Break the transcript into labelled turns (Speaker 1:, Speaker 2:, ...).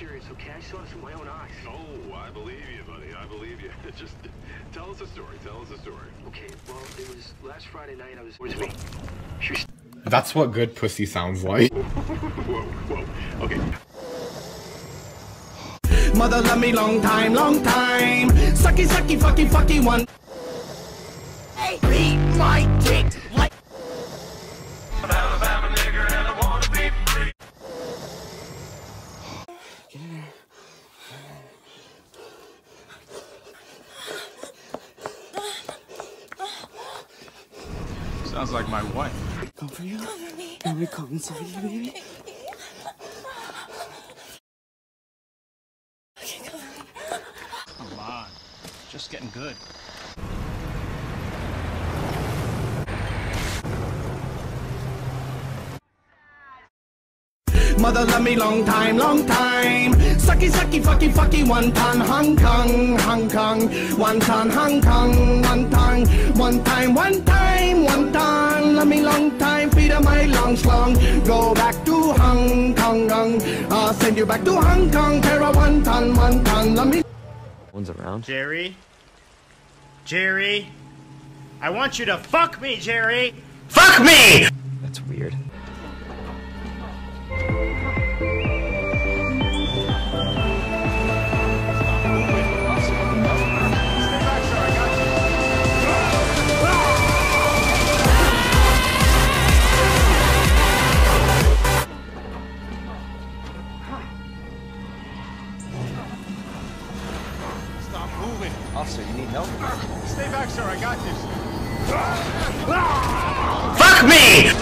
Speaker 1: Serious, okay? I saw this with my own eyes.
Speaker 2: Oh, I believe you, buddy. I believe you. Just tell us a story. Tell us a story.
Speaker 1: Okay, well, it was last Friday night. I was. Where's me? She was
Speaker 3: That's what good pussy sounds like.
Speaker 2: Whoa, whoa. Okay.
Speaker 4: Mother love me long time, long time. Sucky, sucky, fucky, fucky one. Hey, beat my
Speaker 5: Sounds like my wife.
Speaker 4: Come for you. come Let me come inside you, baby.
Speaker 5: Come on. Just getting good.
Speaker 4: Mother love me long time, long time. Sucky, sucky, fucky, fucky, one ton, Hong Kong, Hong Kong. One ton, Hong Kong, one ton. One time, one time, one ton. Love me long time, feed of my long slong. Go back to Hong Kong, Kong. I'll send you back to Hong Kong. Para one ton, one ton. Love me.
Speaker 6: Jerry? Jerry? I want you to fuck me, Jerry! Fuck me!
Speaker 5: Moving.
Speaker 7: Officer, you need help?
Speaker 5: Stay back, sir. I got this.
Speaker 6: Fuck me!